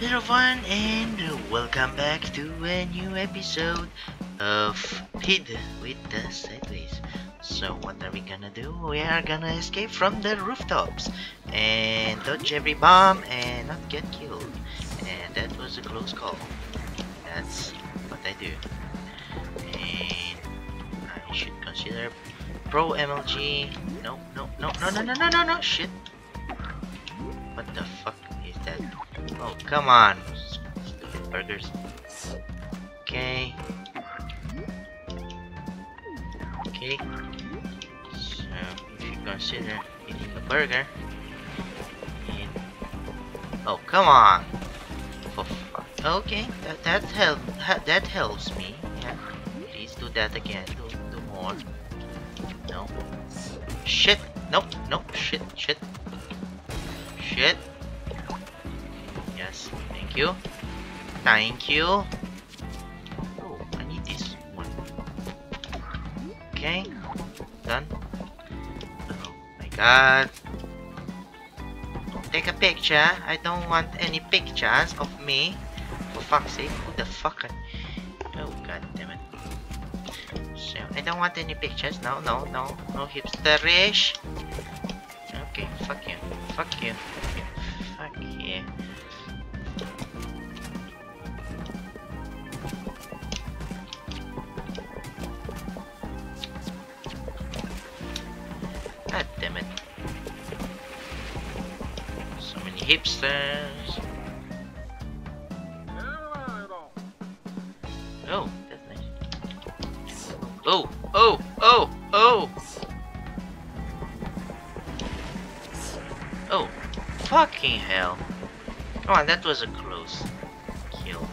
Hello everyone and welcome back to a new episode of PID with the Sideways. So what are we gonna do? We are gonna escape from the rooftops and dodge every bomb and not get killed. And that was a close call. That's what I do. And I should consider Pro MLG. No, no, no, no, no, no, no, no, no, shit. What the fuck that? Oh, come on. Stupid burgers. Okay. Okay. So, if you consider eating a burger. And... Oh, come on. Okay, that that help that helps me. Please do that again. Do do more. No. Shit. Nope. Nope. Shit. Shit. Shit. Thank you. Thank you. Oh, I need this one. Okay. Done. Oh my god. Take a picture. I don't want any pictures of me. For fuck's sake. Who the fuck? Oh god damn it. So, I don't want any pictures. No, no, no. No hipsterish. Okay, fuck you. Fuck you. Fuck you. Fuck you. Hipsters. Oh, that's nice. Oh, oh, oh, oh! Oh, fucking hell. Oh, come on, that was a close kill.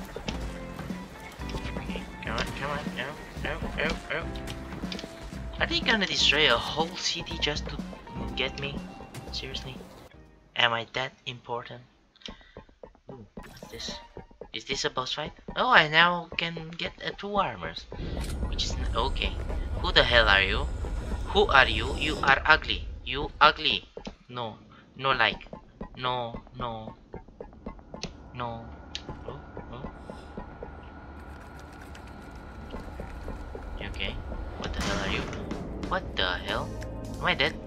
Okay, come on, come on, no, no, no, no. Are they gonna destroy a whole city just to get me? Seriously? Am I that important? Ooh, what's this? Is this a boss fight? Oh, I now can get uh, two armors. Which is okay. Who the hell are you? Who are you? You are ugly. You ugly. No. No like. No. No. No. Oh, oh. Okay. What the hell are you? What the hell? Am I dead?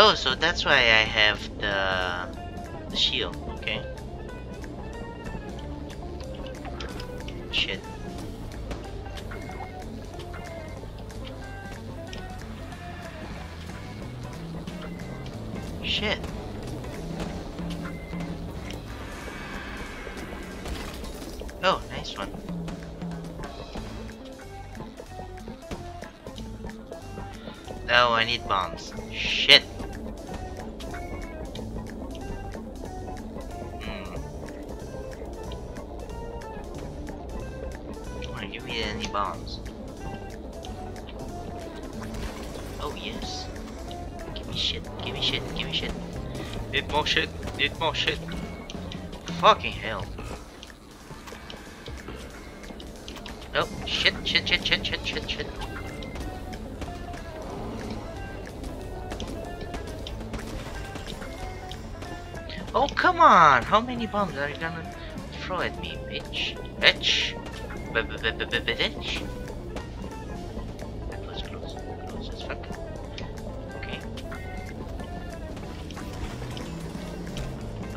Oh, so that's why I have the, the shield, okay. Shit. Shit. Oh, nice one. No, I need bombs. Shit. Shit, need more shit. Fucking hell. Oh, shit, shit, shit, shit, shit, shit, shit. Oh, come on! How many bombs are you gonna throw at me, bitch? Bitch! B-b-b-b-b-bitch! That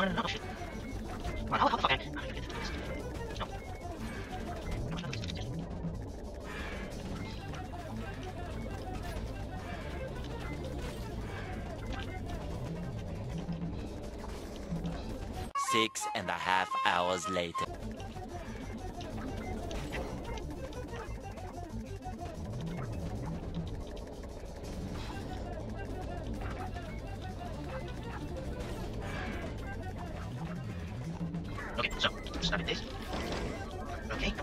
No, no, no, shit. Come on, how, how the fuck? Just- Six and a half hours later. Okay, so, start this. Okay,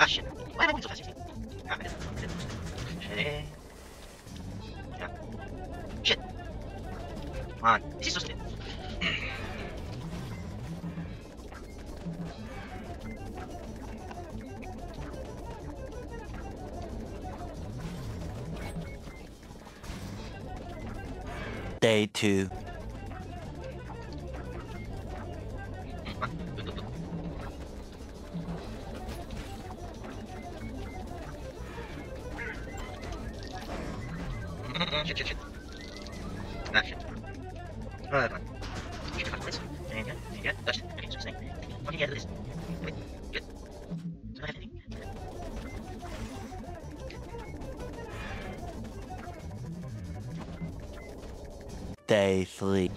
Ah, shit. Why am I going so fast? Ah, Shit. Yeah. Shit. Come on. This is so stupid. Day 2 Day three.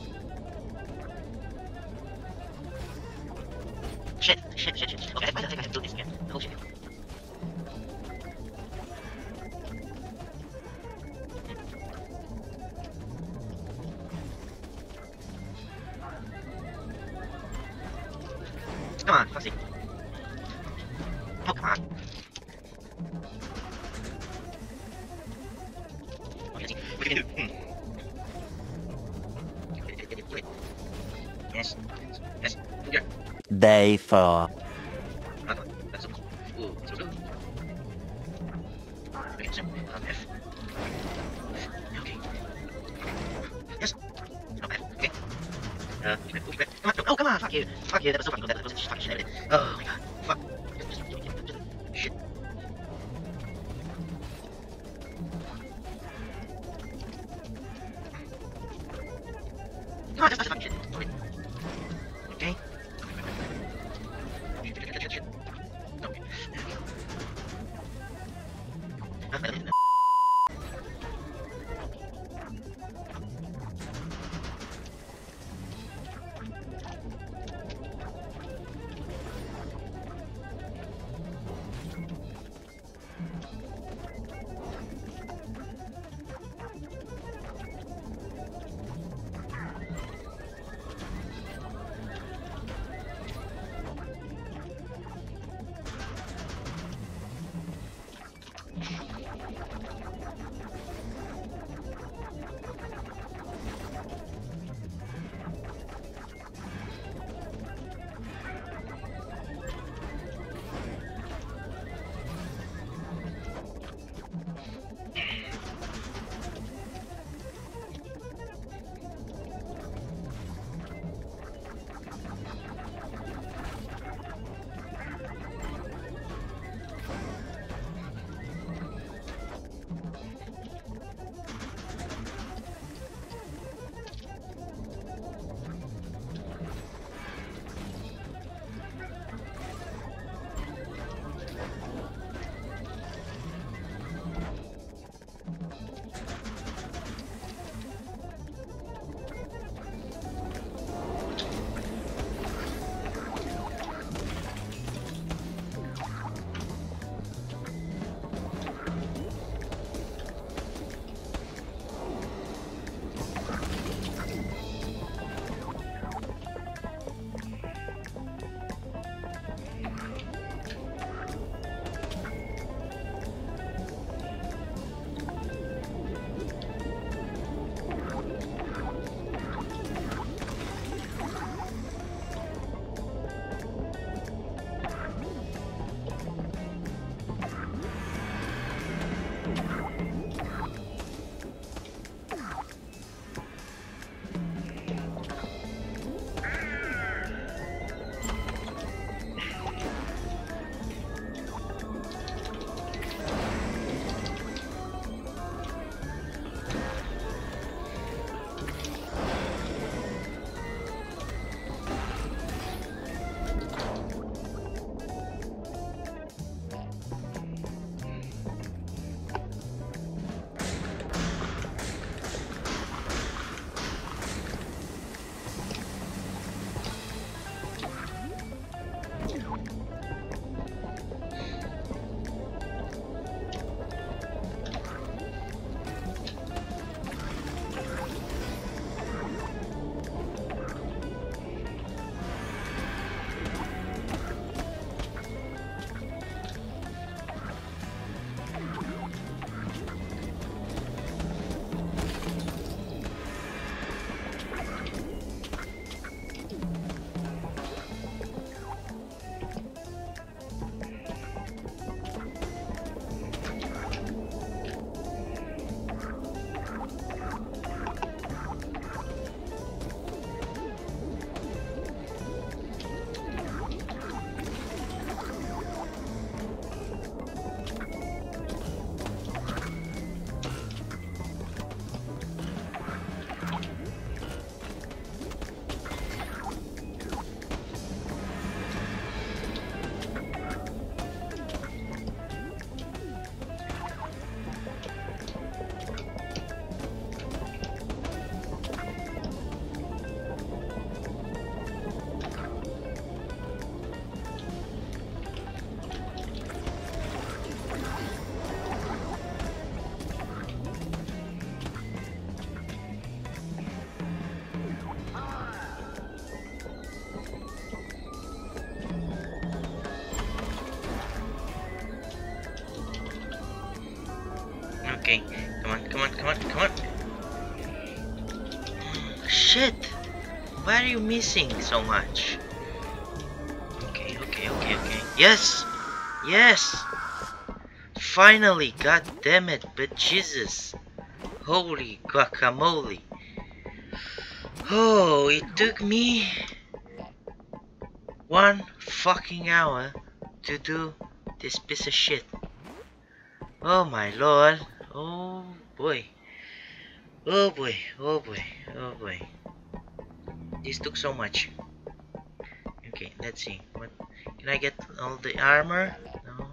Shit, shit, shit, shit. Okay, I, I think I to do this whole shit. Come on, let's. Oh, come on. Can do? Hmm. Day four. Shit! Why are you missing so much? Okay, okay, okay, okay. Yes! Yes! Finally, god damn it, but Jesus! Holy guacamole! Oh, it took me one fucking hour to do this piece of shit. Oh my lord. Oh boy. Oh boy. Oh boy. Oh boy. This took so much. Okay, let's see. What can I get all the armor? No.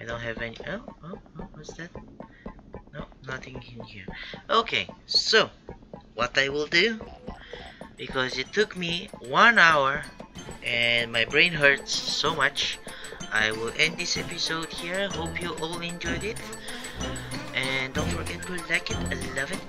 I don't have any oh, oh, oh what's that? No, nothing in here. Okay, so what I will do because it took me one hour and my brain hurts so much I will end this episode here hope you all enjoyed it and don't forget to like it love it